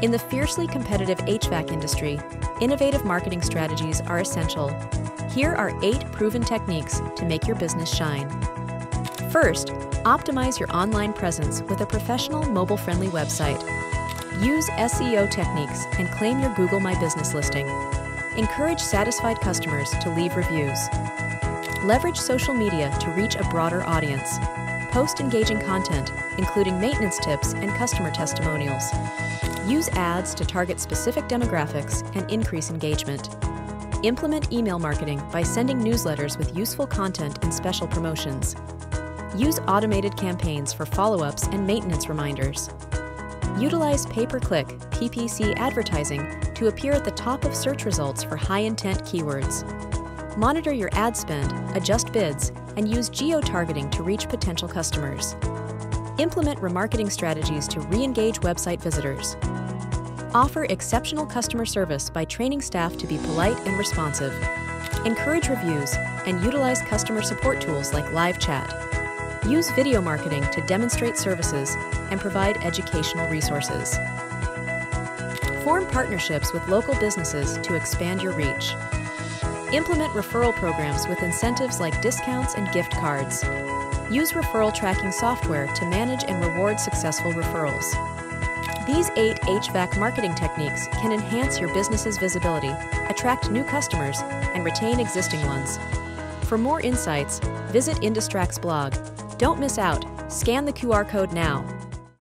In the fiercely competitive HVAC industry, innovative marketing strategies are essential. Here are eight proven techniques to make your business shine. First, optimize your online presence with a professional mobile-friendly website. Use SEO techniques and claim your Google My Business listing. Encourage satisfied customers to leave reviews. Leverage social media to reach a broader audience. Post engaging content, including maintenance tips and customer testimonials. Use ads to target specific demographics and increase engagement. Implement email marketing by sending newsletters with useful content and special promotions. Use automated campaigns for follow-ups and maintenance reminders. Utilize pay-per-click PPC advertising to appear at the top of search results for high-intent keywords. Monitor your ad spend, adjust bids, and use geo-targeting to reach potential customers. Implement remarketing strategies to re-engage website visitors. Offer exceptional customer service by training staff to be polite and responsive. Encourage reviews and utilize customer support tools like live chat. Use video marketing to demonstrate services and provide educational resources. Form partnerships with local businesses to expand your reach. Implement referral programs with incentives like discounts and gift cards. Use referral tracking software to manage and reward successful referrals. These eight HVAC marketing techniques can enhance your business's visibility, attract new customers, and retain existing ones. For more insights, visit IndusTrack's blog. Don't miss out. Scan the QR code now